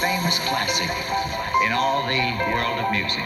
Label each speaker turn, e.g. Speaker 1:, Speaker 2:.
Speaker 1: famous classic in all the world of music.